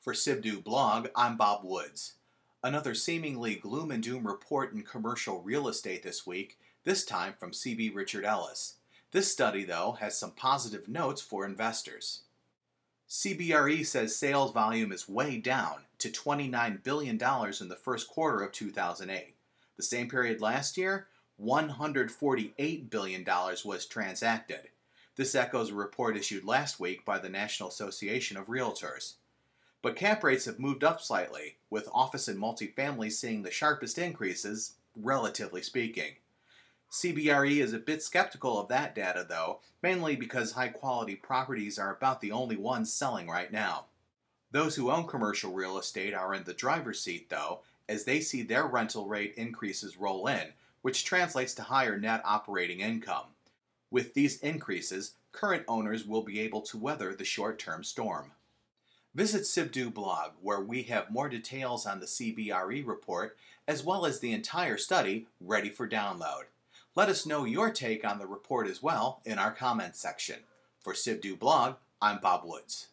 For Sibdu Blog, I'm Bob Woods. Another seemingly gloom and doom report in commercial real estate this week, this time from CB Richard Ellis. This study, though, has some positive notes for investors. CBRE says sales volume is way down to $29 billion in the first quarter of 2008. The same period last year, $148 billion was transacted. This echoes a report issued last week by the National Association of Realtors. But cap rates have moved up slightly, with office and multifamily seeing the sharpest increases, relatively speaking. CBRE is a bit skeptical of that data, though, mainly because high quality properties are about the only ones selling right now. Those who own commercial real estate are in the driver's seat, though, as they see their rental rate increases roll in, which translates to higher net operating income. With these increases, current owners will be able to weather the short term storm. Visit Sibdu blog, where we have more details on the CBRE report, as well as the entire study ready for download. Let us know your take on the report as well in our comments section. For Sibdu blog, I'm Bob Woods.